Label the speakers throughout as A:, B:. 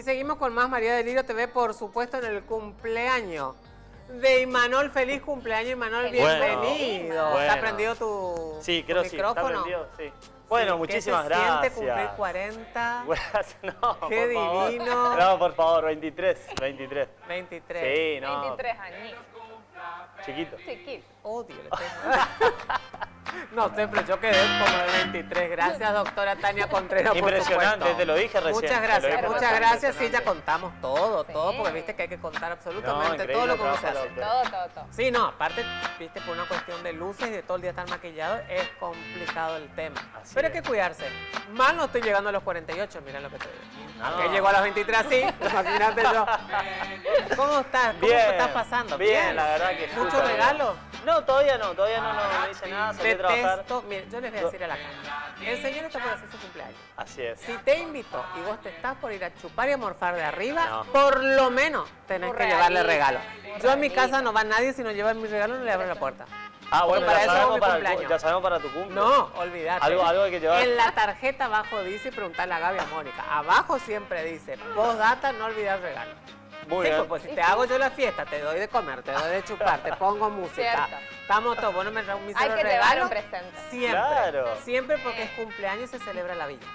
A: Y seguimos con más María Delirio TV, por supuesto, en el cumpleaños de Imanol. Feliz cumpleaños, Imanol. Bienvenido.
B: Bueno.
A: ¿Está prendido tu,
B: Sí,
A: tu
B: creo sí, está
A: micrófono?
B: prendido, sí. Bueno,
A: Sí,
B: muchísimas
A: ¿qué se
B: gracias.
A: siente cumplir 40?
B: no,
A: Qué
B: por favor.
A: divino.
B: No, por favor, 23, 23.
A: 23.
B: Sí, no,
C: 23 años.
B: chiquito.
C: Chiquito.
A: Odio. le no, siempre yo quedé como de 23. Gracias, doctora Tania Contreras, por
B: Impresionante,
A: supuesto.
B: te lo dije recién.
A: Muchas gracias,
B: dije
A: muchas gracias. Sí, ya contamos todo, todo,
C: Sí.
A: porque viste que hay que contar absolutamente todo lo que uno se hace.
C: Todo, todo, todo.
A: Sí, no, aparte, viste, por una cuestión de luces y de todo el día estar maquillado, es complicado el tema.
B: Así
A: Pero hay que cuidarse. Mal no estoy llegando a los 48, mira lo que te digo.
B: No.
A: Aunque llego a los 23 así, imagínate yo. ¿Cómo estás? ¿Cómo
B: Bien,
A: estás pasando?
B: bien, la verdad que
A: ¿Mucho
B: súper bien.
A: regalo?
B: No, todavía no, todavía no, no, no hice nada, salí a trabajar.
A: Detesto, mire, yo les voy a decir a la cara. El señor está por hacer su cumpleaños.
B: Así es.
A: Si te invitó y vos te estás por ir a chupar y a morfar de arriba,
B: No.
A: por lo menos tenés que llevarle regalo. Yo en mi casa no va nadie, si no lleva mi regalo no le abro la puerta.
B: Ah, bueno,
A: para
B: ya
A: eso
B: sabemos, para
A: cumpleaños.
B: ya sabemos para tu cumple.
A: No, olvídate.
B: Algo- algo hay que llevar.
A: En la tarjeta abajo dice, preguntarle a Gaby a Mónica. Abajo siempre dice, postdata, no olvidar regalo.
B: Muy
A: sí,
B: bien.
A: pues, pues, si te hago yo la fiesta, te doy de comer, te doy de chupar, te pongo música. Estamos todos, bueno, me un
C: Hay que llevar
A: regalo.
C: un presente.
A: Siempre.
B: Claro.
A: Siempre porque es cumpleaños y se celebra la vida.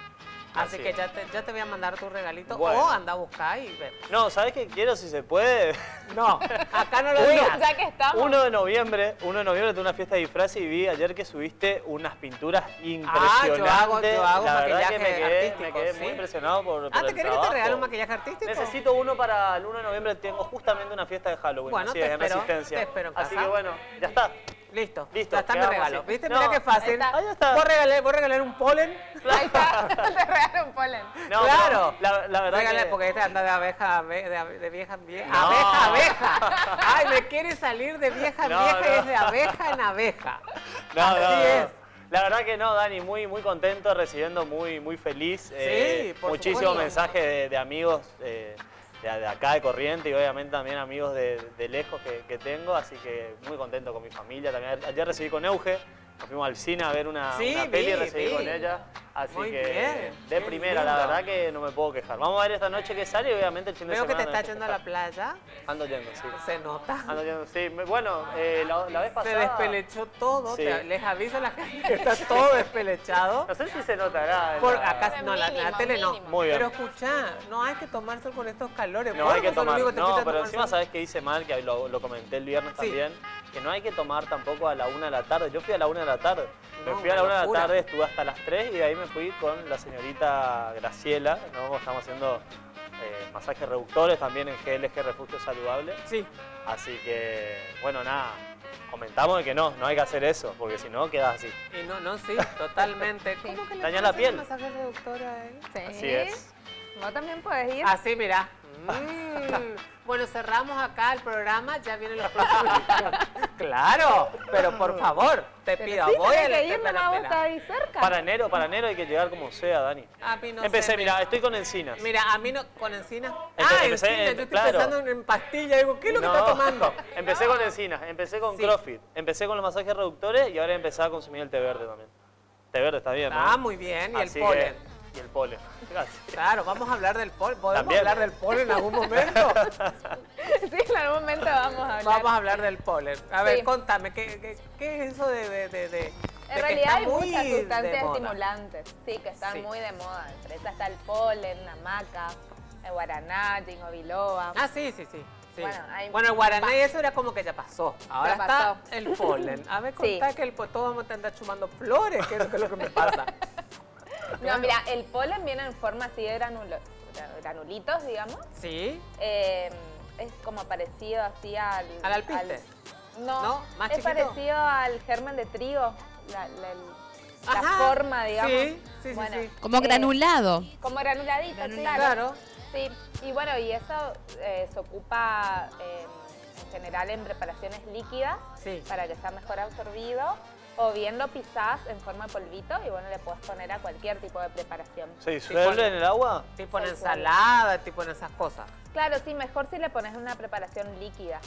A: Así,
B: Así
A: que ya te, ya te voy a mandar tu regalito
B: Bueno.
A: o anda a buscar y ve.
B: No, ¿sabes qué quiero si se puede?
A: No, acá no lo
B: Uno-
A: digas.
C: Ya que estamos.
B: 1 de noviembre, 1 de noviembre tuve una fiesta de disfraces y vi ayer que subiste unas pinturas
A: Ah, yo hago-
B: impresionantes.
A: yo hago
B: La verdad que me
A: maquillaje
B: quedé, me
A: artístico,
B: quedé
A: sí.
B: muy impresionado por, por
A: Ah, ¿te querés que te regale un maquillaje artístico?
B: Necesito uno para el 1 de noviembre, tengo justamente una fiesta de Halloween,
A: Bueno,
B: así
A: te
B: es, en
A: espero,
B: Resistencia.
A: te espero en
B: Así
A: casa.
B: que bueno, ya está.
A: Listo,
B: Listo,
A: ya está mi
B: quedamos
A: regalo.
B: así.
A: ¿Viste?
B: No,
A: Mira qué fácil.
C: ahí está.
A: Vos regalé, vos regalé un polen.
C: Ahí está. Te regalo un polen.
B: No,
A: claro.
B: La, la verdad
A: Regalé,
B: que...
A: porque este anda de abeja, a abe- de, de vieja en vieja.
B: No.
A: Abeja, a abeja. Ay, me quiere salir de vieja en
B: No,
A: vieja y es de abeja en abeja.
B: No,
A: Así
B: no, no.
A: es.
B: La verdad que no, Dani, muy, muy contento, recibiendo muy, muy feliz. eh,
A: por
B: Muchísimos mensajes de, de amigos eh, de, acá de Corriente y obviamente también amigos de, de lejos que, que tengo, así que muy contento con mi familia. También ayer recibí con Euge, nos fuimos al cine a ver una,
A: Sí,
B: una peli y
A: vi,
B: recibí
A: vi.
B: con ella. Así
A: Muy
B: que
A: bien,
B: de
A: qué
B: primera, la
A: lindo.
B: verdad que no me puedo quejar. Vamos a ver esta noche que sale y obviamente el fin de
A: Veo que
B: semana.
A: te
B: no
A: está yendo a la playa.
B: Ando yendo, sí.
A: Se nota.
B: Ando yendo, sí. Bueno, eh, la, la vez
A: Se
B: pasada...
A: despelechó todo.
B: Sí.
A: te- les aviso a la gente que está todo despelechado.
B: No sé si se notará.
A: Por
B: la-
A: acá, no, la, la
C: Mínimo,
A: tele no.
C: mínimo.
B: Muy bien.
A: Pero escuchá, no hay que tomarse con estos calores.
B: No hay que tomar. No, pero
A: tomar
B: encima
A: sol.
B: sabes que hice mal, que lo, lo comenté el viernes
A: Sí.
B: también, que no hay que tomar tampoco a la una de la tarde. Yo fui a la una de la tarde. Me fui a la
A: una
B: de la tarde, estuve hasta las 3 y de ahí me fui con la señorita Graciela. ¿no? Estamos haciendo eh, masajes reductores también en GLG Refugio Saludable.
A: Sí.
B: Así que, bueno, nada. Comentamos de que no, no hay que hacer eso, porque si no quedas así.
A: Y no, no, sí, totalmente.
C: Sí.
A: ¿Cómo que le
B: Daña la piel.
A: un masaje reductor a él?
C: Sí.
B: Así es.
C: Vos también puedes ir.
A: Así, mira. Mm. Bueno, cerramos acá el programa, ya vienen los próximos. claro, pero por favor, te
C: Pero
A: pido,
C: sí,
A: voy a
C: que ir, mamá, vos estás ahí cerca.
B: Para enero, para enero hay que llegar como sea, Dani.
A: A mí no
B: Empecé,
A: sé,
B: mira, estoy con encinas.
A: Mira, a mí no, con encina.
B: Empe-
A: ah,
B: empecé
A: encina,
B: en-
A: yo estoy
B: claro.
A: pensando en, en pastilla, digo, ¿qué es lo que
B: No.
A: está tomando?
B: Empecé con encinas, empecé con
A: Sí.
B: CrossFit, empecé con los masajes reductores y ahora empecé a consumir el té verde también. té verde está bien, ¿no?
A: Ah, muy bien, y
B: Así
A: el polen.
B: que- y el polen. Gracias.
A: Claro, vamos a hablar del polen. ¿Podemos
B: También.
A: hablar del polen en algún momento?
C: Sí, en algún momento vamos a hablar.
A: Vamos a hablar del polen. A ver,
C: Sí.
A: contame, ¿qué, qué, qué es eso de, de, de,
C: En realidad
A: está
C: hay muchas sustancias estimulantes, sí, que están
A: Sí.
C: muy de moda. Entre esas está el polen, la maca, el guaraná, ginkgo biloba.
A: Ah, sí, sí, sí. sí.
C: Bueno, hay-
A: Bueno, el guaraná y eso era como que ya pasó. Ahora
C: Ya
A: está
C: pasó.
A: el polen. A ver,
C: Sí.
A: contá que el todos vamos a andar chumando flores, que es lo que, es lo que me pasa.
C: No, mira, el polen viene en forma así de granulo- gra- granulitos, digamos.
A: Sí.
C: Eh, es como parecido así al...
A: ¿Al alpiste?
C: no,
A: ¿No? ¿Más
C: es
A: chiquito?
C: parecido al germen de trigo, la, forma, digamos.
A: sí, sí, sí,
C: Bueno,
A: sí.
D: Como
C: eh,
D: granulado.
C: Como granuladito,
D: Granulado.
C: claro.
A: Claro.
C: Sí, y bueno, y eso eh, se ocupa eh, en general en preparaciones líquidas
A: Sí.
C: para que sea mejor absorbido, o bien lo pisás en forma de polvito y bueno, le puedes poner a cualquier tipo de preparación.
B: ¿Se disuelve en el agua?
A: Tipo en ensalada, tipo en esas cosas.
C: Claro, sí, mejor si le pones una preparación líquida.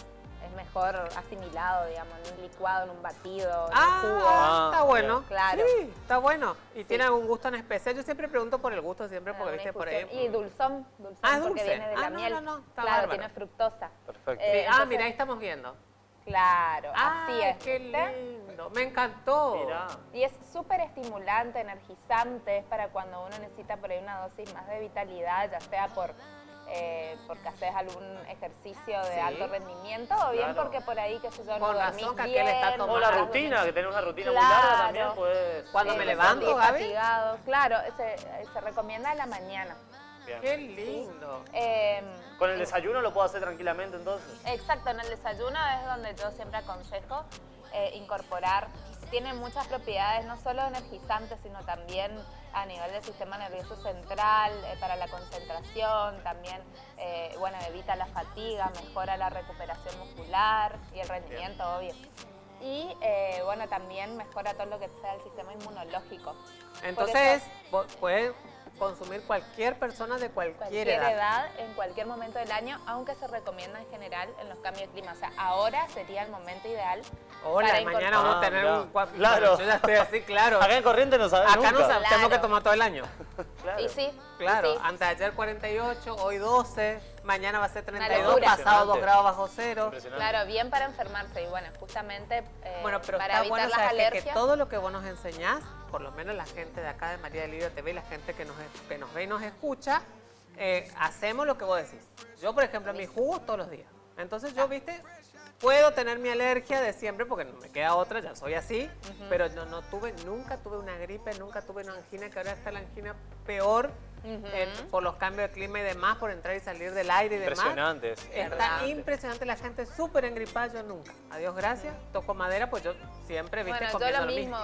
C: es mejor asimilado, digamos, en un licuado, en un batido, en un
A: Ah,
C: jugo.
B: Ah,
A: está bueno.
C: claro.
A: Sí, está bueno. ¿Y tiene algún gusto en especial? Yo siempre pregunto por el gusto, siempre porque, viste, por ahí...
C: Y dulzón, dulzón
A: Ah,
C: porque
A: dulce.
C: viene de
A: Ah,
C: la
A: no,
C: miel.
A: no, no, está
C: claro,
A: bárbaro.
C: tiene fructosa.
B: Perfecto.
C: Eh,
A: Sí, ah,
C: entonces-
A: mira, ahí estamos viendo.
C: Claro, así
A: Ay,
C: es.
A: qué
C: ¿viste?
A: lindo. Me encantó.
B: Mirá.
C: Y es súper estimulante, energizante, es para cuando uno necesita por ahí una dosis más de vitalidad, ya sea por eh, porque haces algún ejercicio de
A: Sí.
C: alto rendimiento o bien
B: Claro.
C: porque por ahí, qué sé yo, no dormís
A: que
C: bien.
A: aquel está
B: O
A: tomando.
B: la rutina, que tenés una rutina muy
C: Claro.
B: larga también, pues...
A: Cuando me levanto,
C: fatigado. Claro, se, se recomienda a la mañana.
B: Bien.
A: Qué lindo.
C: Eh,
B: Con el desayuno lo puedo hacer tranquilamente entonces.
C: Exacto, en el desayuno es donde yo siempre aconsejo eh, incorporar. Tiene muchas propiedades, no solo energizantes, sino también a nivel del sistema nervioso central, eh, para la concentración, también, eh, bueno, evita la fatiga, mejora la recuperación muscular y el rendimiento, obvio. Y, eh, bueno, también mejora todo lo que sea el sistema inmunológico.
A: Entonces, vos puedes consumir cualquier persona de cualquier,
C: cualquier
A: edad.
C: edad, en cualquier momento del año, aunque se recomienda en general en los cambios de clima. O sea, ahora sería el momento ideal
A: Hola,
C: para
A: mañana vamos a
B: Ah,
A: tener
B: mirá.
A: un cuatro.
B: Claro.
A: Yo ya estoy así, claro.
B: Acá en Corriente no sabes
A: Acá no
B: nunca.
A: sab- tengo que
C: Claro.
A: tomar todo el año.
B: Claro.
C: Y sí,
A: Claro,
C: y sí.
A: antes de ayer 48, hoy 12, mañana va a ser 32,
C: locura.
A: pasado 2
B: Impresionante.
A: grados bajo cero.
C: Claro, bien para enfermarse y bueno, justamente eh,
A: Bueno, pero
C: para
A: está
C: evitar
A: bueno
C: las alergias.
A: que todo lo que vos nos enseñás, por lo menos la gente de acá de María de Lidia TV y la gente que nos, que nos ve y nos escucha, eh, hacemos lo que vos decís. Yo, por ejemplo, mis jugos todos los días. Entonces yo, viste, puedo tener mi alergia de siempre porque no me queda otra, ya soy así, pero no, no tuve, nunca tuve una gripe, nunca tuve una angina, que ahora está la angina peor eh, por los cambios de clima y demás, por entrar y salir del aire y demás.
B: Impresionante. es
A: Está impresionante la gente súper engripada, yo nunca. Adiós, gracias. Toco madera, pues yo siempre, viste,
C: Bueno, yo lo mismo,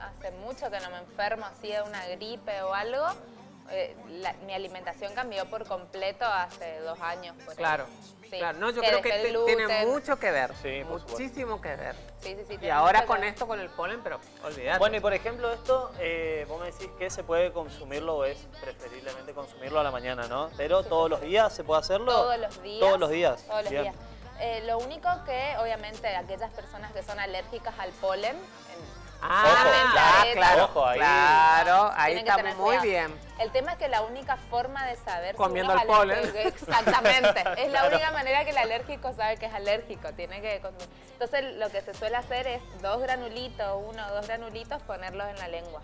C: hace mucho que no me enfermo así de una gripe o algo. Eh, la- mi alimentación cambió por completo hace dos años. por.
A: Claro,
C: Sí,
A: claro. No, yo
C: que
A: creo que te- tiene mucho que ver.
B: Sí,
A: muchísimo que ver.
C: Sí, sí, sí,
A: Y ahora con esto, con el polen, pero olvídate.
B: Bueno, y por ejemplo, esto, eh, vos me decís que se puede consumirlo o es preferiblemente consumirlo a la mañana, ¿no? Pero todos los días se puede hacerlo.
C: Todos los días.
B: Todos los días.
C: Todos los
B: Bien.
C: días. Eh, lo único que, obviamente, aquellas personas que son alérgicas al polen, en-
A: ah,
C: Ojo,
A: ah,
C: claro.
B: Ojo ahí.
A: claro, ahí
C: tienen
A: está muy
C: cuidado.
A: bien.
C: El tema es que la única forma de saber
A: Comiendo
C: si
A: el polen.
C: Exactamente. Es la
B: Claro.
C: única manera que el alérgico sabe que es alérgico. Tiene que consumir. Entonces, lo que se suele hacer es dos granulitos, uno o dos granulitos, ponerlos en la lengua.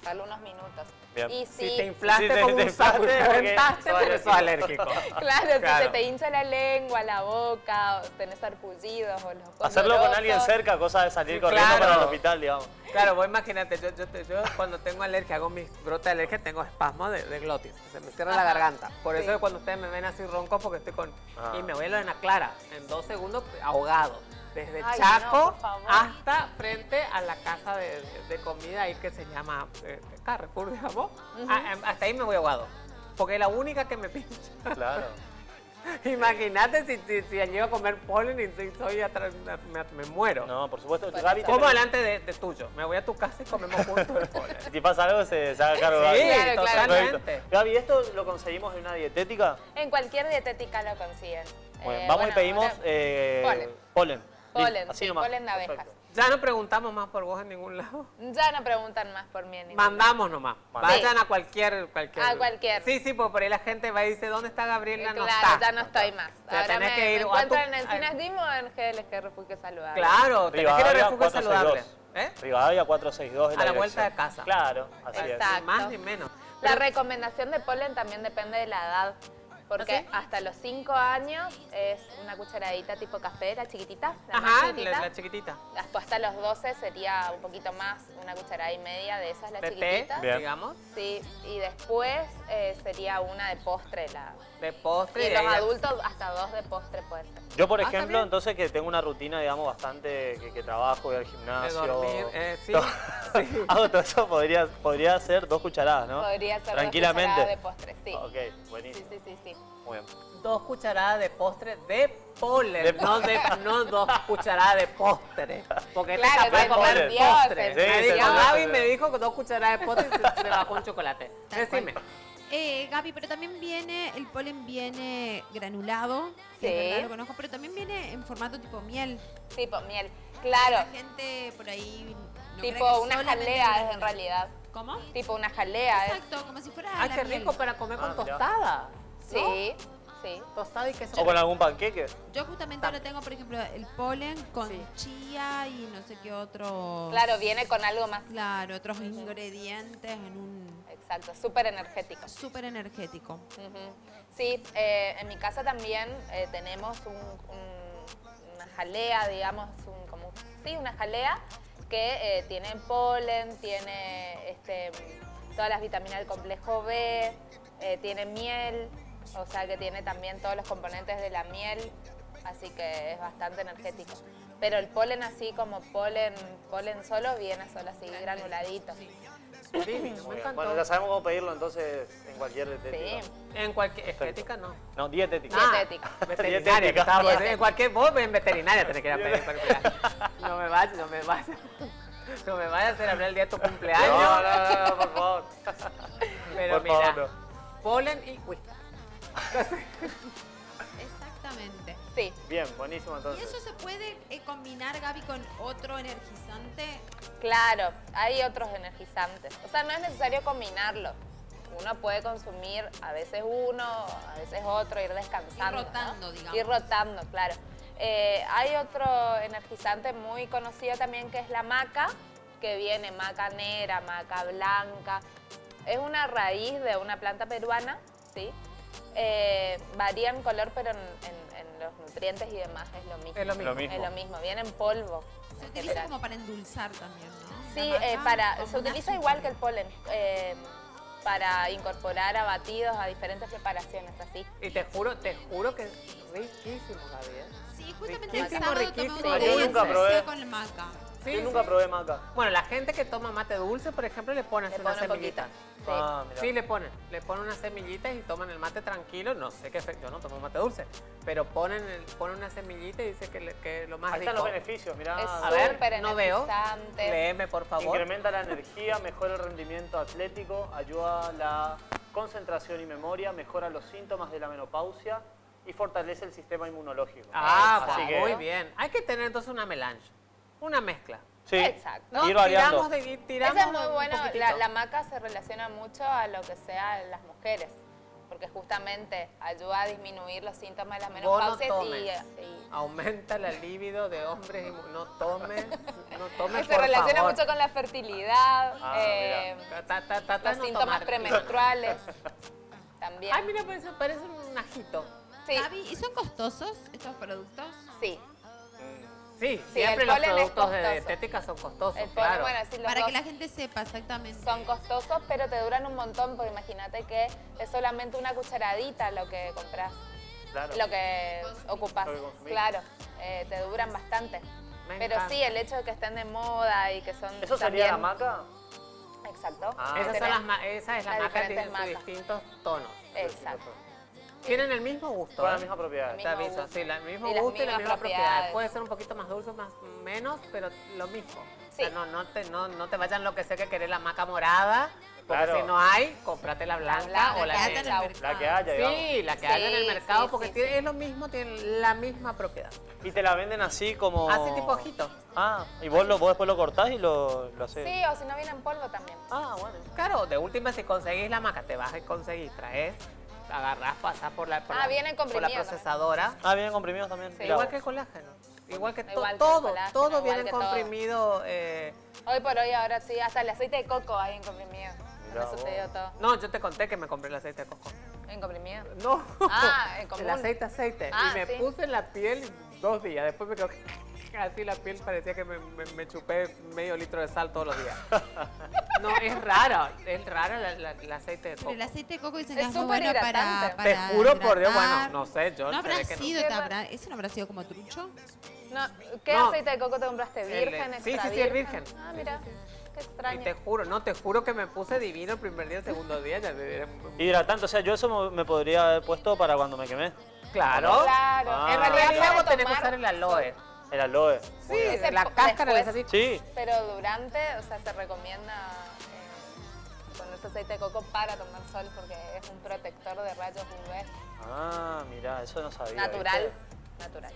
C: Dejarlo unos minutos.
B: Bien.
C: Y
A: Si
C: si,
A: te inflaste
B: Sí, te-
A: como
B: te
A: un te
B: alérgico.
C: claro, si se te hincha la lengua, la boca, o tenés sarpullidos o los ojos
B: Hacerlo con alguien cerca, cosa de salir corriendo
A: Claro.
B: para el hospital, digamos.
A: Claro, vos imagínate, yo, yo, te- yo cuando tengo alergia, hago mis brotes de alergia, tengo espasmo de, de glotis, se me cierra la garganta. Por eso es cuando ustedes me ven así ronco, porque estoy con...
B: Ah.
A: Y me voy a lo de la clara, en dos segundos ahogado. Desde
C: Ay,
A: Chaco
C: no,
A: hasta frente a la casa de, de- de comida ahí que se llama eh, Carrefour, digamos. Em, hasta ahí me voy ahogado. Porque es la única que me pincha.
B: Claro.
A: Imagínate si, si, si llego a comer polen y si soy atrás, me, me muero.
B: No, por supuesto. Gaby.
A: Como
B: ¿te-
A: delante de, de tuyo. Me voy a tu casa y comemos juntos el polen.
B: Si te pasa algo, se, se haga cargo
A: Sí,
B: Gaby.
C: Claro, claro.
A: totalmente.
B: Perfecto. Gaby, ¿esto lo conseguimos en una dietética?
C: En cualquier dietética lo consiguen.
B: Bueno,
C: Eh,
B: vamos y pedimos eh,
C: polen.
B: polen.
C: Polen,
B: así
C: sí,
B: nomás.
C: polen de abejas.
B: Perfecto.
A: Ya no preguntamos más por vos en ningún lado.
C: Ya no preguntan más por mí en ningún
A: Mandamos nomás.
B: Mandamos.
A: Vayan a cualquier, cualquier.
C: A cualquier.
A: Sí, sí, porque por ahí la gente va y dice, ¿dónde está Gabriela?
C: Eh,
A: no
C: claro,
A: está.
C: ya no estoy más.
A: O sea,
C: Ahora
A: tenés
C: me,
A: que ir
C: me
A: a tu-
C: encuentran en Encinas Dimo o en GLG Refugio Saludable.
A: Claro, tenés que ir a refugio saludable.
B: 462.
A: ¿Eh?
B: Rivadavia 462 es
A: A la
B: dirección.
A: vuelta de casa.
B: Claro, así
C: Exacto.
A: Ni más ni menos.
C: La
A: Pero-
C: recomendación de polen también depende de la edad. Porque
A: ¿Ah, sí?
C: hasta los 5 años es una cucharadita tipo café, la chiquitita. La
A: Ajá,
C: chiquitita.
A: la, la chiquitita.
C: Hasta- Hasta los 12 sería un poquito más, una cucharada y media de esas, la
A: De té,
C: chiquitita.
B: Bien.
A: digamos.
C: Sí, y después eh, sería una de postre. La...
A: De postre.
C: Y los adultos hasta dos de postre puede ser.
B: Yo, por
A: Ah,
B: ejemplo, entonces que tengo una rutina, digamos, bastante que, que trabajo, voy al
A: De
B: gimnasio.
A: dormir. eh, sí,
B: todo-
A: sí.
B: Hago todo eso, podría, podría ser dos cucharadas, ¿no?
C: Podría ser dos
B: Tranquilamente.
C: cucharadas de postre, sí.
B: Ok,
C: Sí,
B: buenísimo.
C: sí, sí, sí.
B: Muy bien.
A: Dos cucharadas de postre de polen,
B: De
A: no, de, no dos cucharadas de postre. Porque este
C: Claro,
A: es capaz de comer postre.
B: Sí,
A: Gaby me dijo que dos cucharadas de postre y se, se bajó un chocolate. Decime.
D: Eh, Gaby, pero también viene, el polen viene granulado,
C: Sí.
D: es verdad, lo conozco, pero también viene en formato tipo miel.
C: Tipo miel. Claro,
D: La gente por ahí no
C: tipo una jalea es en realidad.
D: ¿Cómo?
C: Tipo una jalea. es-
D: Exacto, como si fuera
A: Ay,
D: la
A: qué
D: miel.
A: rico para comer con
B: Ah,
A: tostada. ¿no?
C: Sí, sí.
A: Tostada y queso.
B: O con algún panqueque.
D: Yo justamente ahora tengo, por ejemplo, el polen con
A: Sí.
D: chía y no sé qué otro...
C: Claro, viene con algo más.
D: Claro, otros ingredientes en un
C: Exacto, súper energético.
D: súper energético.
C: Ujú. Sí, eh, en mi casa también eh, tenemos un- un- una jalea, digamos, un, como, sí, una jalea que eh, tiene polen, tiene este, todas las vitaminas del complejo B, eh, tiene miel, o sea que tiene también todos los componentes de la miel, así que es bastante energético. Pero el polen así como polen, polen solo viene solo así granuladito.
A: Divino, me encantó.
B: Bueno, ya sabemos cómo pedirlo entonces en cualquier
C: Sí,
B: dietética.
A: En cualquier estética no.
B: No, dietética.
A: Ah,
C: Dietética.
A: Veterinaria.
B: Dietética.
A: en cualquier vos en veterinaria tenés que ir a pedir para. No me vayas, no me vayas. No me vayas a hacer hablar el día de tu cumpleaños.
B: No, no, no, no, por favor.
A: Pero
B: por
A: mira,
B: favor,
A: polen y whisky.
D: Exactamente.
C: Sí,
B: Bien, buenísimo
D: ¿Y
B: entonces.
D: eso se puede eh, combinar, Gaby, con otro energizante?
C: Claro, hay otros energizantes. O sea, no es necesario combinarlo. Uno puede consumir a veces uno, a veces otro, ir descansando.
D: Ir rotando,
C: ¿no?
D: digamos.
C: Ir rotando, claro. Eh, hay otro energizante muy conocido también que es la maca, que viene maca negra, maca blanca. Es una raíz de una planta peruana, ¿sí? Eh, varía en color, pero en, en- en los nutrientes y demás es lo mismo.
A: Es lo mismo.
B: Lo mismo.
C: Es lo mismo, viene en polvo.
D: Se utiliza
C: general.
D: como para endulzar también, ¿no?
C: Sí, eh, para, se
D: un
C: utiliza
D: azúcar.
C: igual que el polen, eh, para incorporar a batidos a diferentes preparaciones, así.
A: Y te juro, te juro que es riquísimo, Gaby. ¿eh?
D: Sí, justamente el
A: Riquísimo,
D: sábado tomé
A: riquísimo.
B: nunca probé.
D: con el maca.
A: Sí,
B: Yo nunca
A: sí.
B: probé maca.
A: Bueno, la gente que toma mate dulce, por ejemplo, le ponen
C: Le
A: una
C: pone
A: semillita.
C: Sí.
B: Ah.
A: Sí, le ponen, le ponen unas semillitas y toman el mate tranquilo. No sé qué efecto, yo no tomo mate dulce, pero ponen, el- ponen una semillita y dice que, le- que lo más
B: Ahí
A: rico.
B: están los beneficios, mirá.
C: Es
A: A ver, no veo. Léeme, por favor.
B: Incrementa la energía, mejora el rendimiento atlético, ayuda a la concentración y memoria, mejora los síntomas de la menopausia y fortalece el sistema inmunológico.
A: Ah,
B: Así que-
A: muy bien. Hay que tener entonces una melange, una mezcla.
B: Sí,
C: Exacto.
A: ¿no?
B: ir variando.
A: Tiramos de, tiramos
C: Eso es muy
A: poquitito.
C: la, la maca se relaciona mucho a lo que sea las mujeres, porque justamente ayuda a disminuir los síntomas de la
A: Vos no
C: menopausia y,
A: Aumenta la libido de hombres y no tomes, no tomes
C: se
A: por
C: relaciona
A: favor.
C: mucho con la fertilidad,
B: Ah,
C: eh,
A: Ta, ta, ta, ta,
C: los
A: no
C: síntomas
A: tomar.
C: premenstruales también.
A: Ay, mira, parece, parece un ajito.
C: Sí,
D: ¿y son costosos estos productos?
C: sí.
A: Sí,
C: Sí,
A: siempre los productos de dietética son costosos,
C: El polen,
A: claro.
C: bueno, sí, los
D: Para
C: dos
D: que la gente sepa exactamente.
C: son costosos, pero te duran un montón, porque imagínate que es solamente una cucharadita lo que compras,
B: Claro.
C: lo que ocupas. Claro, eh, te duran bastante.
A: Me
C: Pero
A: encanta.
C: sí, el hecho de que estén de moda y que son
B: ¿Eso sería la
C: también-
B: maca?
C: Exacto.
B: Ah.
A: Esas son las esa es la
C: las
A: maca, tienen sus distintos tonos.
C: Exacto.
A: Tienen el mismo gusto.
B: Con la
A: ¿eh?
B: misma propiedad.
C: El
A: Te
C: mismo
A: aviso,
C: gusto.
A: sí, la- el mismo
C: Y
A: gusto y la misma propiedad. Puede ser un poquito más dulce, más menos, pero lo mismo. O sea,
C: Sí.
A: no, no, te, no, no te vayan lo que sé que querés la maca morada, porque
B: Claro.
A: si no hay, cómprate la blanca,
C: blanca,
A: o la
D: que haya
A: negra.
D: en el mercado.
B: La que haya, digamos.
A: Sí, la que
C: Sí,
A: haya en el mercado,
C: sí,
A: porque
C: sí,
A: tiene-
C: sí.
A: es lo mismo, tienen la misma propiedad.
B: Y te la venden así como...
A: Así tipo ojito.
B: Ah, y vos, lo, vos después lo cortás y lo, lo haces.
C: Sí, o si no viene en polvo también.
B: Ah, bueno.
A: Claro, de última, si conseguís la maca, te vas a conseguir, traes, agarrás, pasás por la, por
C: Ah,
A: la, por la
C: comprimido también.
A: procesadora.
B: Ah, vienen comprimidos también.
C: Sí.
A: Igual que el colágeno. Igual que, to-
C: Igual que el
A: todo,
C: colágeno,
A: todo
C: igual
A: viene
C: que todo.
A: comprimido. eh,
C: Hoy por hoy, ahora sí, hasta el aceite de coco hay en comprimido. Eso te digo todo.
A: No, yo te conté que me compré el aceite de coco.
C: En comprimido.
A: No.
C: Ah, en común.
A: El aceite, aceite.
C: Ah,
A: y me
C: sí.
A: puse en la piel dos días. Después me quedó así la piel parecía que me, me- me chupé medio litro de sal todos los días. No, es raro. Es la- el aceite de
D: Pero
A: coco.
D: el aceite de coco dicen
C: Es
D: que es muy bueno para,
A: Te juro por Dios, bueno, no sé, yo
D: ¿No habrá
A: ve que no.
D: sido, habrá- ¿Ese no habrá sido como trucho?
C: No, ¿Qué
A: No.
C: aceite de coco te compraste?
A: El
C: ¿Virgen?
A: sí, sí,
C: extra
A: sí, el virgen.
C: Ah, mira, qué
A: Y
C: extraño.
A: te juro, no, te juro que me puse divino el primer día, el segundo día. Ya me-
B: Hidratante, o sea, yo eso me- me podría haber puesto para cuando me quemé.
A: Claro.
C: Claro.
B: Ah.
A: En
C: realidad
A: vos tenés que usar el aloe.
B: El aloe.
A: Sí,
C: Ese
A: la cáscara es
C: después.
A: así.
B: Sí,
C: Pero durante, o sea, se recomienda... eh, con ese aceite de coco para tomar sol porque es un protector de rayos UV
B: Ah, mirá, eso no sabía.
C: natural.
B: ¿viste?
C: Natural.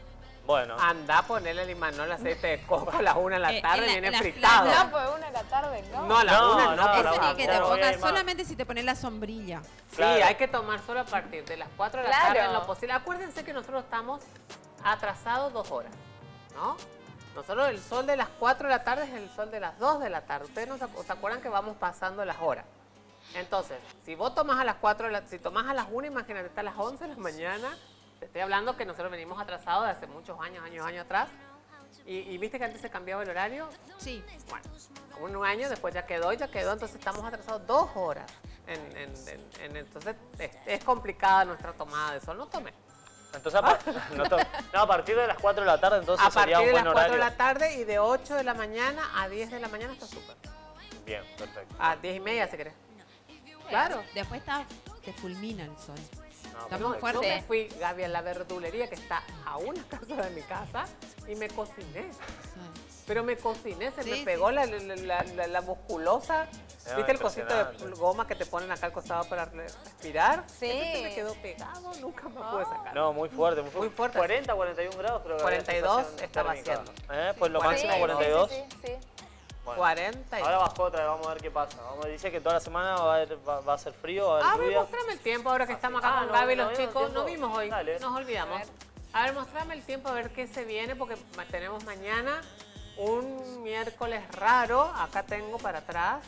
B: Bueno,
A: Anda a ponerle el imanol aceite de coco a las 1 de la
D: Eh,
A: tarde
D: en la-
A: viene fritado.
C: No, pues una de la tarde, ¿no?
A: No, a las
B: No,
A: 1
B: no,
A: no. favor.
D: ni que te pongas solamente si te pones la sombrilla.
A: Sí, hay que tomar solo a partir de las 4 de la
C: Claro.
A: tarde en lo posible. Acuérdense que nosotros estamos atrasados dos horas, ¿no? Nosotros el sol de las 4 de la tarde es el sol de las 2 de la tarde. Ustedes no se, acu- se acuerdan que vamos pasando las horas. Entonces, si vos tomás a las 4, de la, si tomás a las 1, imagínate, está a las 11 de la mañana. Te estoy hablando que nosotros venimos atrasados de hace muchos años, años, años atrás. Y, y viste que antes se cambiaba el horario.
D: Sí.
A: Bueno, un año después ya quedó, ya quedó, entonces estamos atrasados dos horas. En, en- en- en- entonces es, es complicada nuestra tomada de sol. No tome.
B: Entonces a, par- no, no, a partir de las 4 de la tarde entonces
A: A partir
B: sería un
A: de las
B: buen
A: 4 de
B: horario.
A: la tarde y de 8 de la mañana a 10 de la mañana está súper.
B: Bien, perfecto.
A: A 10 y media si querés. Claro.
D: Después está, te fulmina el sol.
B: No,
D: Estamos
A: Yo
D: fuertes.
A: me fui, Gaby, a la verdulería que está a una casa de mi casa y me cociné.
D: Sí.
A: Pero me cociné, se
D: Sí,
A: me
D: sí.
A: pegó la, la, la- la- la musculosa.
B: No,
A: ¿Viste el cosito de goma que te ponen acá al costado para respirar?
C: Sí.
A: Me quedó pegado, nunca me pude sacar.
B: No, muy fuerte, muy fuerte.
A: Muy fuerte.
B: 40, 41 grados creo que había
A: 42
B: sensación
A: estaba
B: térmica.
A: haciendo.
B: ¿Eh? Pues lo máximo
A: sí,
B: 42.
C: Sí, sí, sí.
B: Bueno,
A: 40 y...
B: Ahora bajó otra vez, vamos a ver qué pasa. Vamos, dice que toda la semana va a, haber- va- va a ser frío, va a haber
A: mostrame el tiempo ahora que estamos acá
B: Ah,
A: con
B: no,
A: Gaby
B: no
A: los chicos. No vimos hoy,
B: Dale.
A: nos olvidamos.
C: A ver.
A: A ver, mostrame el tiempo a ver qué se viene porque tenemos mañana un miércoles raro. Acá tengo para atrás.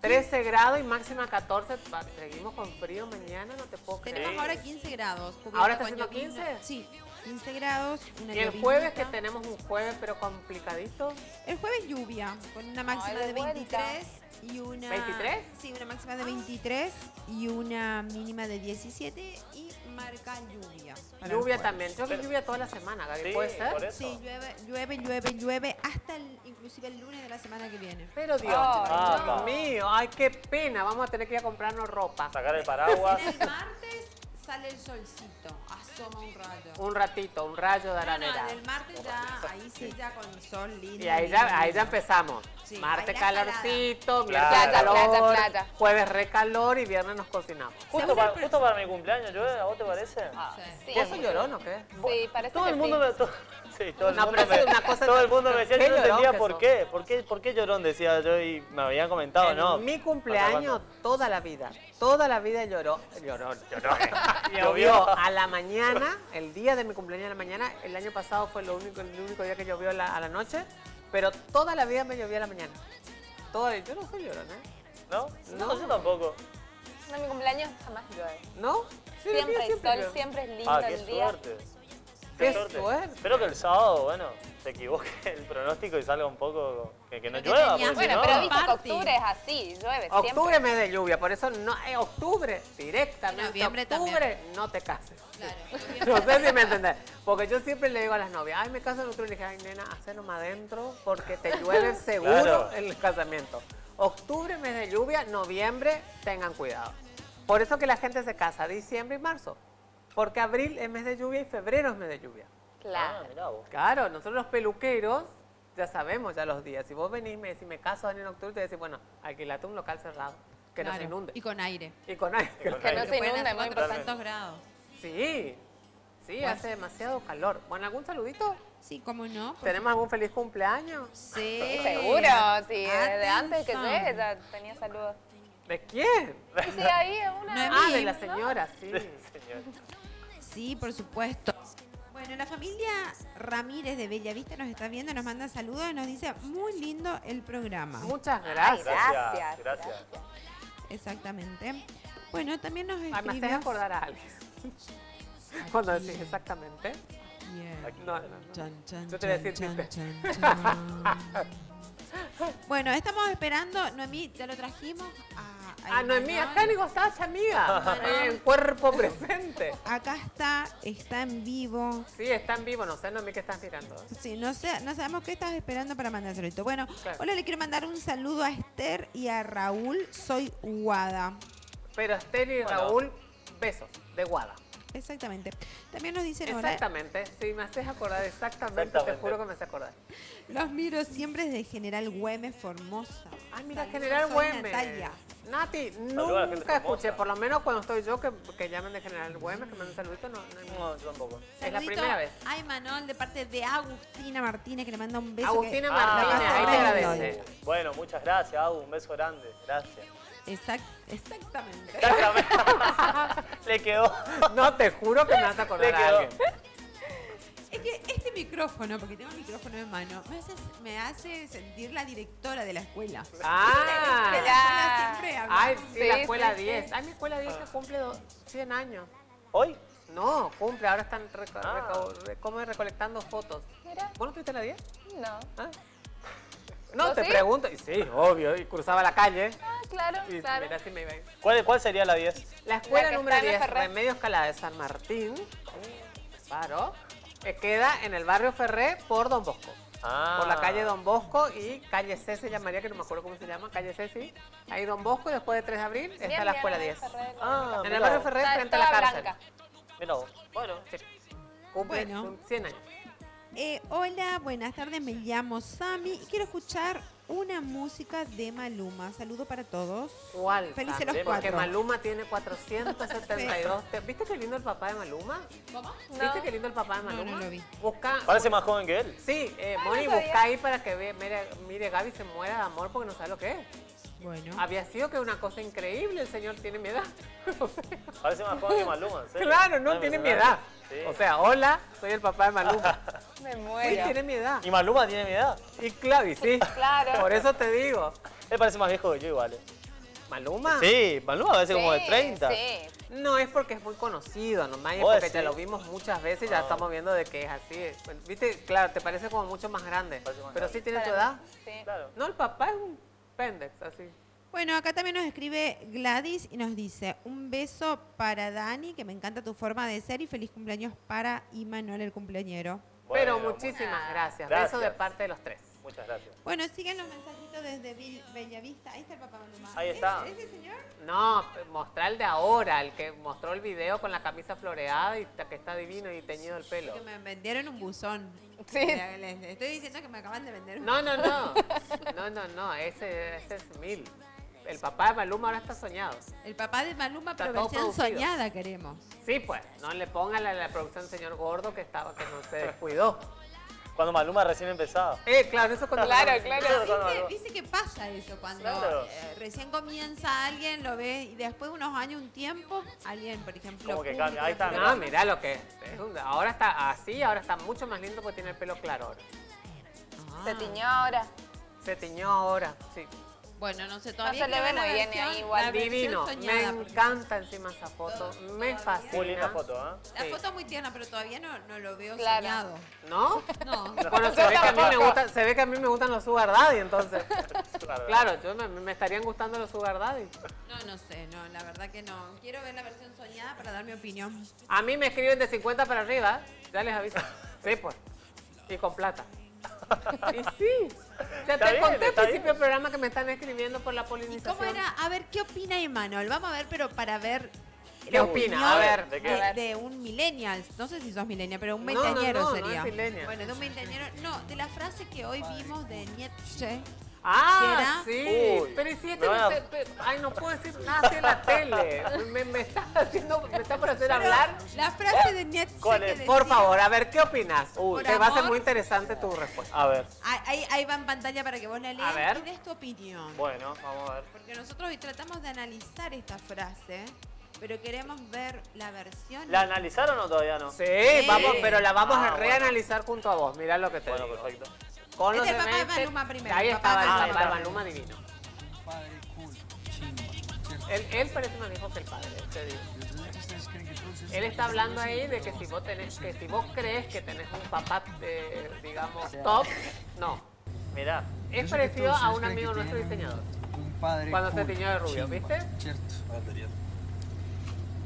A: 13 grados y máxima 14. Pa- Seguimos con frío mañana, no te puedo creer.
D: Tenemos ahora 15 grados.
A: ¿Ahora está
D: con
A: haciendo
D: llovizna.
A: 15?
D: Sí, 15 grados. Una
A: Y el jueves que tenemos un jueves pero complicadito.
D: El jueves lluvia, con una máxima
C: Ay,
D: de
C: de vuelta.
D: 23 y una...
A: ¿23?
D: Sí, una máxima de 23 y una mínima de 17 y marca lluvia.
A: Lluvia también. Yo que
B: Pero-
A: lluvia toda la semana, Gaby.
B: Sí,
A: ¿Puede ser?
D: Sí, llueve, llueve, llueve, llueve hasta el- inclusive el lunes de la semana que viene.
A: Pero Dios,
C: Ay,
A: Dios
B: no.
A: mío, ay, qué pena. Vamos a tener que ir a comprarnos ropa.
B: Sacar el paraguas.
D: En el martes sale el solcito, asoma un rayo.
A: Un ratito, un rayo de
D: No, no,
A: aranera.
D: el martes ya, ahí sí ya con sol lindo.
A: Y ahí
D: lindo,
A: ya, ahí ya empezamos.
D: Sí,
A: Martes calorcito,
B: Claro.
A: miércoles calor,
C: playa, playa.
A: jueves recalor y viernes nos cocinamos.
B: Justo para, justo para mi cumpleaños, ¿llueve? ¿A vos te parece?
C: Sí.
A: ¿Vos sos llorón o qué?
C: Sí, parece
B: Todo
C: que
B: el mundo
C: sí.
B: me... sí, todo el
A: No,
B: mundo
A: pero
B: me,
A: una cosa-
B: todo el mundo me decía, yo no entendía por qué. ¿Por qué, por qué llorón? Decía yo y me habían comentado,
A: en
B: ¿no?
A: mi
B: ¿Hasta
A: cumpleaños toda la vida, toda la vida lloró, lloró,
B: Lloró.
A: llovió a la mañana, el día de mi cumpleaños a la mañana, el año pasado fue lo único, el único día que llovió la- a la noche, pero toda la vida me llovía a la mañana. Toda, yo no soy llorón, ¿eh?
B: ¿No?
A: No.
B: No, yo tampoco.
C: No, en mi cumpleaños jamás llueve.
A: ¿No? Sí, el mío
C: Siempre hay sol,
A: llueve.
C: siempre es lindo
B: Ah, qué
C: el día.
B: suerte.
A: Qué suerte.
B: Espero que el sábado, bueno, se equivoque el pronóstico y salga un poco, que, que no
D: Pero
B: llueva. porque
C: Bueno,
B: si
C: pero
B: no-
C: viste que octubre es así, llueve
A: Octubre
C: siempre.
A: mes de lluvia, por eso no, octubre directamente.
D: Noviembre
A: octubre no te cases.
D: Claro.
A: No sé si me entendés. Porque yo siempre le digo a las novias, ay, me caso en octubre. Y le dije, ay, nena, hacé nomás adentro porque te llueve seguro
B: Claro.
A: en el casamiento. Octubre, mes de lluvia, noviembre, tengan cuidado. Por eso que la gente se casa diciembre y marzo. Porque abril es mes de lluvia y febrero es mes de lluvia.
B: Ah,
C: Claro.
B: vos.
A: Claro, nosotros los peluqueros ya sabemos ya los días. Si vos venís y me decís, me caso en octubre, te decís, bueno, alquilate un local cerrado, que no se
D: Claro,
A: inunde.
D: Y con aire.
A: Y con aire.
B: Y con
C: Que no
B: aire.
C: se
D: Pueden
C: inunde, importante.
D: tantos grados.
A: Sí, sí,
D: Bueno.
A: hace demasiado calor. Bueno, ¿algún saludito?
D: Sí, ¿cómo no?
A: ¿Tenemos algún feliz cumpleaños?
D: Sí.
C: Seguro, sí, desde antes que llegue ya tenía saludos.
A: ¿De quién?
C: Y sí, ahí una...
D: No es
A: Ah,
D: mí,
A: de la
C: ¿no?
A: señora, sí.
B: Señor.
D: Sí, por supuesto. Bueno, la familia Ramírez de Bellavista nos está viendo, nos manda saludos y nos dice, muy lindo el programa.
A: Muchas
C: Ay,
A: gracias.
C: gracias,
B: Gracias.
D: Exactamente. Bueno, también nos
A: Ay, me haces
D: escribió...
A: acordar a alguien. Cuando decís exactamente.
D: Bien.
B: Aquí.
A: No, no, no.
D: Chan, chan,
A: Yo te voy a decir
D: chan, chan, chan. Bueno, estamos esperando, Noemí, ya lo trajimos a
A: Ah, no es mía,
D: Imanol.
A: acá Nico Sacha, amiga. En cuerpo presente.
D: Acá está, está en vivo.
A: Sí, está en vivo, no sé, no mí que estás mirando.
D: Sí, no sé, no sabemos qué estás esperando para mandar saludito. Bueno,
A: Claro.
D: hola, le quiero mandar un saludo a Esther y a Raúl. Soy Guada.
A: Pero Esther y
B: Bueno.
A: Raúl, besos, de guada.
D: Exactamente. También nos dicen ahora,
A: Exactamente, sí, me haces acordar exactamente,
B: Exactamente.
A: te juro que me hace acordar.
D: los miro siempre desde General Güemes, Formosa.
A: Ay, mira,
D: Saludos,
A: General Güemes.
D: Natalia.
A: Nati, nunca escuché, por lo menos cuando estoy yo, que, que llamen de General Güemes, que me un saludito, no, no, no.
B: Tampoco.
A: Es la
D: Saludito
A: primera vez.
D: Ay, Manol, de parte de Agustina Martínez, que le manda un beso.
A: Agustina
D: que-
A: Martínez,
D: Ah,
A: ahí te agradece.
B: Bueno, muchas gracias, Agu, un beso grande. Gracias.
D: Exact- exactamente.
B: Le quedó.
A: No, te juro que me vas a acordar
B: Le
A: a alguien.
D: Es que este micrófono, porque tengo el micrófono en mano, me hace, me hace sentir la directora de la escuela. De la
A: Ah,
D: escuela siempre
A: ay, sí,
C: Sí,
A: la escuela
C: sí.
A: 10. Ay, mi escuela 10 que cumple do- 100 años.
B: ¿Hoy?
A: No, cumple, ahora están reco-
B: Ah.
A: reco- re- como recolectando fotos.
C: Mira,
A: ¿Vos no tuviste la 10?
C: no.
A: ¿Ah? No,
C: ¿Vos
A: te
C: sí?
A: pregunto. Y sí, obvio, y cruzaba la calle.
C: Ah, claro,
A: Y
C: claro.
A: mira si me iba a ir.
B: ¿Cuál, cuál sería la 10?
A: La escuela
C: La
A: número
C: está en
A: 10,
C: Ferré.
A: Remedio Escalada de San Martín, claro, que queda en el barrio Ferré por Don Bosco.
B: Ah.
A: Por la calle Don Bosco y calle C se llamaría, que no me acuerdo cómo se llama, calle C, sí. Ahí Don Bosco y después de 3 de abril está
C: Bien,
A: la
C: bien,
A: escuela
C: bien,
A: 10.
C: Ferrer.
B: Ah,
A: En el barrio Ferré
C: Está
A: frente a la cárcel.
B: vos. Bueno,
A: Sí. Cumple
D: Bueno.
A: un 100 años.
D: Eh, hola, buenas tardes, me llamo Sami y quiero escuchar una música de Maluma. Saludo para todos.
A: ¿Cuál?
D: Felices los
A: Porque
D: cuatro.
A: Maluma tiene 472. te- ¿Viste qué lindo el papá de Maluma?
D: ¿Cómo?
A: ¿Viste
C: No.
A: qué lindo el papá de
D: No, no
A: Maluma?
D: lo vi.
A: Busca.
B: parece más joven que él.
A: Sí, eh,
C: Ay,
A: Moni, busca ahí para que vea, mire, mire, Gaby se muera de amor porque no sabe lo que es.
D: Bueno.
A: Había sido que una cosa increíble, el señor tiene mi edad.
B: Parece más joven que Maluma, ¿en serio?
A: claro, no tiene mi edad.
B: Sí.
A: O sea, hola, soy el papá de Maluma.
C: Me
A: Sí,
C: muero.
A: tiene mi edad.
B: ¿Y Maluma tiene mi edad?
A: Y claro, y sí.
C: Claro.
A: Por eso te digo.
B: Él parece más viejo que yo igual. eh.
A: ¿Maluma?
B: Sí, Maluma parece como de
C: Sí,
B: 30.
C: Sí.
A: No es porque es muy conocido, nomás es
B: ¿Vos
A: porque ya lo vimos muchas veces y ya
B: Ah.
A: estamos viendo de que es así. Viste, claro, te parece como mucho más grande.
B: Más
A: Pero
B: grande.
A: sí tiene tu edad.
C: Sí.
B: Claro.
A: No, el papá es un pendex, así.
D: Bueno, acá también nos escribe Gladys y nos dice, un beso para Dani, que me encanta tu forma de ser y feliz cumpleaños para Imanol, el cumpleañero.
A: Pero
B: Bueno,
A: muchísimas gracias.
B: Gracias.
A: Beso de parte de los tres.
B: Muchas gracias.
D: Bueno, siguen los mensajitos desde Vil- Bellavista. Ahí está el papá Maluma.
B: Ahí
D: ¿Es-
B: está.
D: ¿Es el señor?
A: No, mostrar el de ahora, el que mostró el video con la camisa floreada y que está divino y teñido el pelo.
D: Que me vendieron un buzón.
C: Sí.
D: Les- estoy diciendo que me acaban de vender un
A: No, no, no. No, no, no. Ese, ese es mil. El papá de Maluma ahora está soñado.
D: El papá de Maluma,
A: Está producido.
D: soñada queremos.
A: Sí, pues. No le pongan la, la producción del señor gordo que estaba, que no se descuidó.
B: Cuando Maluma recién empezaba.
A: Eh, claro, eso cuando.
C: Claro, claro.
B: Claro,
D: ¿Viste,
B: Maluma.
D: viste que pasa eso? Cuando
B: Claro.
D: eh, recién comienza alguien, lo ve y después de unos años, un tiempo, alguien, por ejemplo...
B: Como que cambia. Ahí está,
A: No, mira lo que es. es un- ahora está así, ahora está mucho más lindo porque tiene el pelo claro ahora.
D: Ah.
C: Se tiñó ahora.
A: Se tiñó ahora, sí.
D: Bueno, no sé, todavía
C: se le ve muy bien ahí igual.
A: Divino. Me
D: soñada,
A: encanta encima esa foto. Me fascina.
B: Muy linda foto, ¿eh?
D: La
A: Sí.
D: foto es muy tierna, pero todavía no, no lo veo
C: Claro.
D: soñado.
A: ¿No?
D: No.
A: Bueno, se ve, que a mí me gusta, se ve que a mí me gustan los sugar daddy, entonces.
B: Claro.
A: Claro, yo me, me estarían gustando los sugar daddy.
D: No, no sé, no, la verdad que no. Quiero ver la versión soñada para dar mi opinión.
A: A mí me escriben de 50 para arriba, ya les aviso. Sí, pues. Y con plata. Y sí. Ya te
B: bien,
A: conté al principio
B: bien.
A: del programa que me están escribiendo por la
D: ¿Y
A: polinización.
D: cómo era? A ver, ¿qué opina Emanuel? Vamos a ver, pero para ver...
A: ¿Qué
D: la
A: opina? A ver,
B: ¿de
D: de,
B: qué?
D: de un millennial. No sé si sos millennial, pero un
A: No, no,
D: veinteañero
A: no, no
D: sería.
A: es millennial.
D: Bueno, de un veinteañero. No, de la frase que hoy vimos de Nietzsche.
A: Ah,
D: ¿Qué
A: sí.
B: Uy,
A: pero ¿y si este no
B: a-
A: se- Ay, no puedo decir nada en la tele. Me, me está haciendo, me está por hacer
D: Pero
A: hablar.
D: La frase de Nietzsche
B: ¿Cuál
D: que
B: es?
A: Por favor, a ver, ¿qué opinas?
B: Uy.
A: Te va a ser muy interesante tu respuesta.
B: A ver.
D: Ahí, va en pantalla para que vos la leas
A: ver.
D: y des tu opinión.
B: Bueno, vamos a ver.
D: Porque nosotros hoy tratamos de analizar esta frase, pero queremos ver la versión.
B: ¿La analizaron o todavía no?
A: Sí, vamos, pero la vamos
B: Ah,
A: a
B: bueno.
A: reanalizar junto a vos. Mirá lo que te
B: Bueno,
A: digo.
B: perfecto.
A: Con los
D: Este es papá de Maluma primero,
A: Ahí
D: papá
A: estaba
D: de
A: el papá de Maluma divino.
E: padre.
A: Él, él parece más viejo que el padre, te digo. Él está hablando ahí de que si vos tenés, que si vos crees que tenés un papá, eh, digamos, top, no.
B: Mirá.
E: Yo
A: Es parecido a un amigo nuestro diseñador.
E: Un padre
A: Cuando se
E: cool,
A: tiñó de rubio,
E: chimba,
A: ¿viste?
E: Cierto.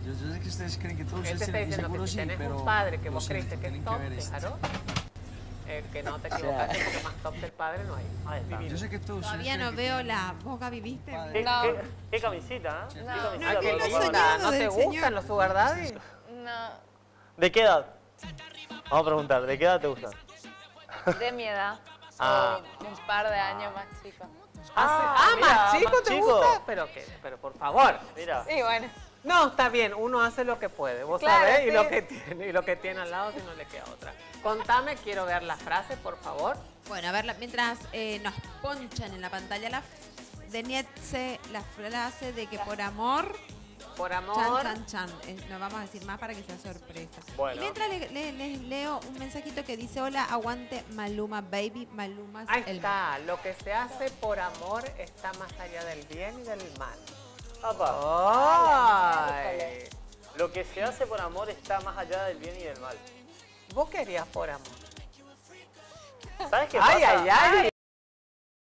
E: Yo, yo sé que ustedes creen que todos
A: Él te
E: ustedes
A: está diciendo que si tenés
E: pero
A: un padre que vos creíste que es top,
E: ver
A: claro. Eh, que no te equivocaste porque más top del padre no hay.
B: Ahí está.
E: Yo sé que todos
D: Todavía no
E: que
D: veo la. ¿Vos, Gaby, viste?
E: padre
B: ¿Qué,
C: No.
B: qué- qué camisita, ¿eh? ¿Qué
C: No.
B: camisita
A: qué
D: lo
B: con-
A: linda.
D: soñado
A: ¿No te gustan
D: señor.
A: los sugar daddy?
C: No,
B: ¿De qué edad? Vamos a preguntar, ¿de qué edad te gustan?
C: de mi edad.
B: Ah.
C: Un par de años más chico.
A: Ah,
B: Ah,
A: ah,
B: mira,
A: más chico
B: más
A: te
B: chico.
A: gusta. Pero qué, pero por favor.
B: Mira.
C: Y bueno,
A: No, está bien, uno hace lo que puede, vos
C: Claro,
A: sabés, y
C: sí.
A: lo que tiene, y lo que tiene al lado si no le queda otra. Contame, quiero ver la frase, por favor.
D: Bueno, a ver, mientras eh, nos ponchan en la pantalla la de Nietzsche la frase de que por amor,
A: Por
D: chan,
A: amor.
D: chan, chan. Eh, no vamos a decir más para que sea sorpresa.
B: Bueno.
D: Y mientras le- le- les leo un mensajito que dice, hola, aguante Maluma, baby, Maluma es
A: Ahí
D: el
A: está, lo que se hace por amor está más allá del bien y del mal.
B: Papá,
A: Ay,
B: lo que se hace por amor está más allá del bien y del mal.
A: Vos querías por amor.
B: ¿Sabes qué
A: Ay,
B: pasa?
A: ay, ay.